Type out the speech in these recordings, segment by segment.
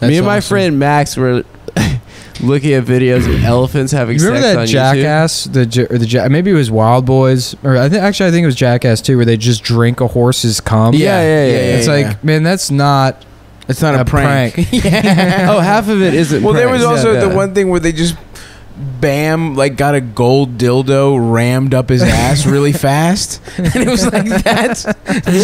That's Me and my awesome. friend Max were looking at videos of elephants having You remember sex that on YouTube. Jackass? The Ja- or the ja- maybe it was Wildboyz, or I think actually I think it was Jackass too, where they just drink a horse's cum. Yeah, yeah, yeah. yeah, It's yeah. like, man, that's not. It's not a, A prank. prank. yeah. oh, half of it isn't. Well, there was pranks. also Yeah, the yeah. one thing where they just bam like got a gold dildo rammed up his ass really fast and it was like that's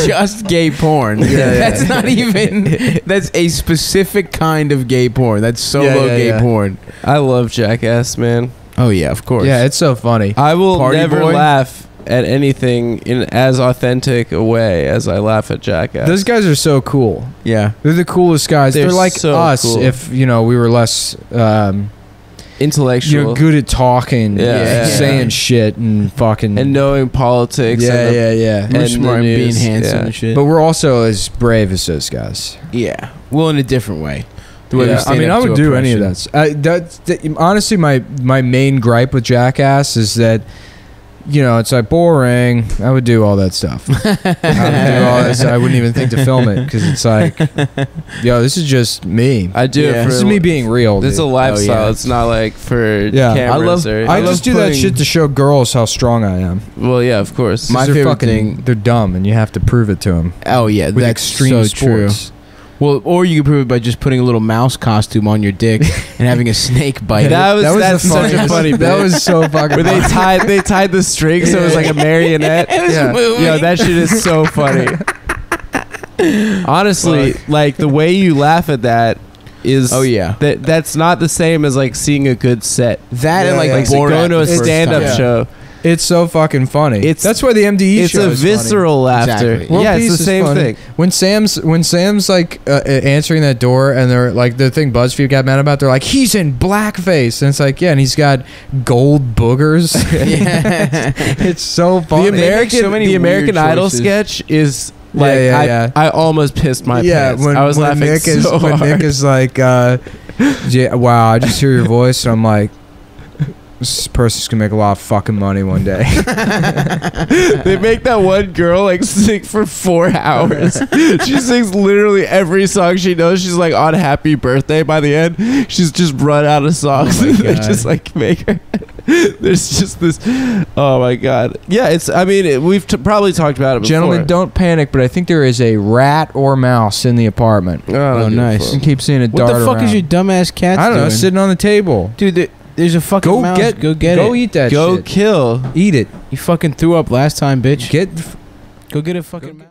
just gay porn yeah. that's not even that's a specific kind of gay porn that's solo Yeah, yeah, gay yeah. porn I love Jackass, man. oh yeah of course Yeah, it's so funny. I will Party never boy? laugh at anything in as authentic a way as I laugh at Jackass. Those guys are so cool. yeah They're the coolest guys. They're, They're like so us cool. if you know we were less, um, intellectual You're good at talking, Yeah, yeah, saying shit and fucking. and knowing politics. yeah, and the- yeah, yeah. we're And smart and being handsome yeah. and shit But we're also as brave as those guys. yeah well in a different way the way we Yeah, I mean, I would do any of that. I, that, that. Honestly, my my main gripe with Jackass is that. You know, it's like boring. I would do all that stuff. I would do all this. I wouldn't even think to film it because it's like, yo, this is just me. I do Yeah. This is me being real. This is a lifestyle. Oh, yeah. It's not like for Yeah. I love- or. I, I love just do that shit to show girls how strong I am. well, yeah, of course. My they're favorite fucking, thing- they're dumb, and you have to prove it to them oh yeah with that's extreme so true sports. Well, or you can prove it by just putting a little mouse costume on your dick and having a snake bite. That it. was- that's the such a funniest- funny That was so fucking. Where they funny. tied they tied the string so it was like a marionette. It was Yeah. moving. Yo, that shit is so funny. Honestly, like the way you laugh at that is Oh yeah, that that's not the same as like seeing a good set. that Yeah, and like yeah. Like going to a the stand-up time. show. It's so fucking funny. It's- That's why the MDE it's show a is funny. visceral laughter. Exactly. World Yeah, Peace it's the same funny. thing. When Sam's when Sam's like uh, uh, answering that door and they're like the thing BuzzFeed got mad about, they're like he's in blackface and it's like yeah, and he's got gold boogers. Yeah. it's so funny. The American so many the American Idol choices. sketch is like yeah, I, yeah. I almost pissed my yeah, pants. when, I was when laughing Nick is so when. Nick is like, uh, yeah, wow, I just hear your voice and I'm like, this person's gonna make a lot of fucking money one day. they make that one girl like sing for four hours. she sings literally every song she knows. She's like on Happy Birthday by the end. She's just run out of songs. Oh they God. just like make her. There's just this. Oh my god. Yeah, it's. I mean, it, we've t- probably talked about it before. Gentlemen, don't panic, but I think there is a rat or mouse in the apartment. Oh, I don't Oh, a nice. I fuck. keep seeing it what dart the fuck around. is your dumbass cat? I don't know, doing? sitting on the table. dude. There, there's a fucking Go mouse. get, go get go it. Go eat that shit. Go shit. kill. Eat it. You fucking threw up last time, bitch. Get go get a fucking mouse.